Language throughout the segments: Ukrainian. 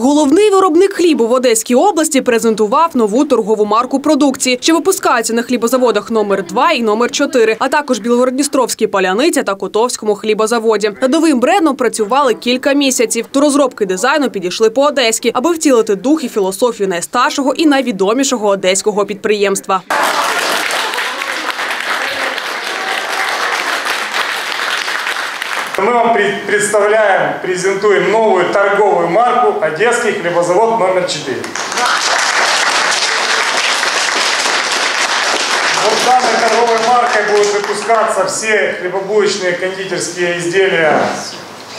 Головний виробник хлібу в Одеській області презентував нову торгову марку продукції, що випускається на хлібозаводах номер 2 і номер 4, а також Білгородністровській паляниці та Котовському хлібозаводі. Над новим брендом працювали кілька місяців. До розробки дизайну підійшли по одеськи, аби втілити дух і філософію найстаршого і найвідомішого одеського підприємства. Мы вам пред- представляем, презентуем новую торговую марку «Одесский хлебозавод номер 4». Вот данной торговой маркой будут выпускаться все хлебобулочные кондитерские изделия,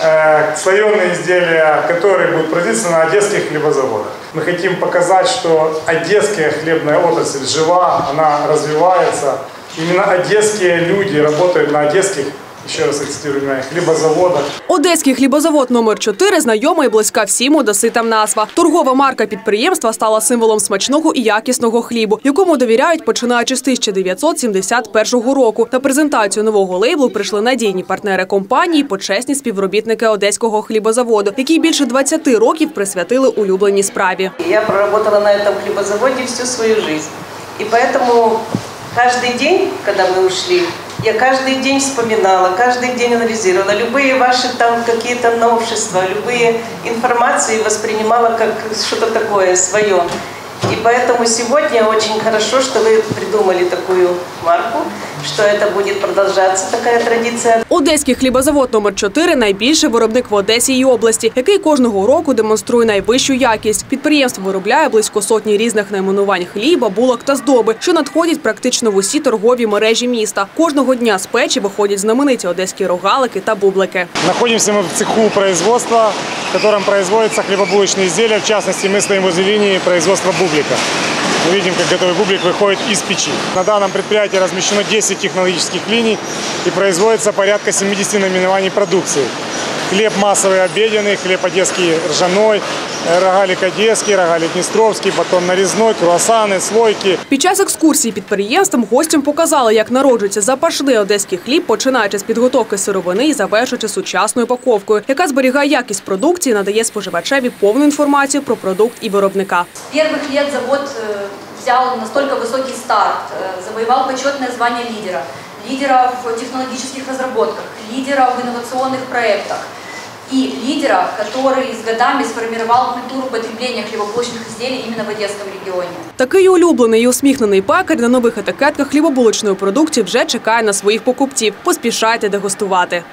э, слоеные изделия, которые будут производиться на одесских хлебозаводах. Мы хотим показать, что одесская хлебная отрасль жива, она развивается. Именно одесские люди работают на одесских, еще раз акцентирую внимание, хлебозаводах. Одеський хлібозавод номер 4 знайома і близька всім одеситам назва. Торгова марка підприємства стала символом смачного і якісного хлібу, якому довіряють починаючи з 1971 року. На презентацію нового лейблу прийшли надійні партнери компанії, почесні співробітники одеського хлібозаводу, які більше 20 років присвятили улюбленій справі. Я проработала на этом хлебозаводе всю свою жизнь. И поэтому каждый день, когда мы ушли, я каждый день вспоминала, каждый день анализировала. Любые ваши там какие-то новшества, любые информации воспринимала как что-то такое свое. И поэтому сегодня очень хорошо, что вы придумали такую марку, что это будет продолжаться, такая традиция. Одеський хлібозавод номер 4 найбільший виробник в Одесі і області, який кожного року демонструє найвищу якість. Підприємство виробляє близько сотні різних найменувань хліба, булок та здоби, що надходять практично в усі торгові мережі міста. Кожного дня з печі виходять знамениті одеські рогалики та бублики. Находимся мы в цеху производства, В котором производятся хлебобулочные изделия. В частности, мы стоим возле линии производства бублика. Мы видим, как готовый бублик выходит из печи. На данном предприятии размещено 10 технологических линий и производится порядка 70 наименований продукции. Хлеб массовый обеденный, хлеб одесский ржаной, э, рогалик одесский, рогалик днестровский, потом нарезной, круассаны, слойки. Під час екскурсії підприємством гостям показали, як народжується запашний одеський хліб, починаючи з підготовки сировини і завершуючи сучасною упаковкою, яка зберігає якість продукції, надає споживачеві повну інформацію про продукт і виробника. Первых лет завод э, взял настолько высокий старт, э, завоевал почетное звание лидера. Лидера в технологических разработках, лидера в инновационных проектах и лидера, который с годами сформировал культуру потребления хлебобулочных изделий именно в Одесском регионе. Такий улюблений і усміхнений пекар на нових етикетках хлібобулочної продукції вже чекає на своїх покупців. Поспішайте дегустувати.